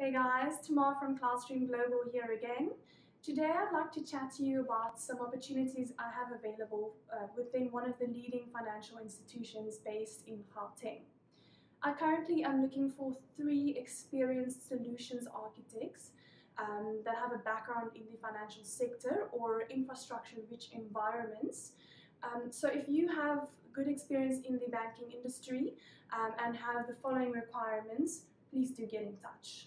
Hey guys, Tamar from Cloudstream Global here again. Today I'd like to chat to you about some opportunities I have available uh, within one of the leading financial institutions based in Gauteng. I currently am looking for three experienced solutions architects um, that have a background in the financial sector or infrastructure-rich environments. Um, so if you have good experience in the banking industry um, and have the following requirements, please do get in touch.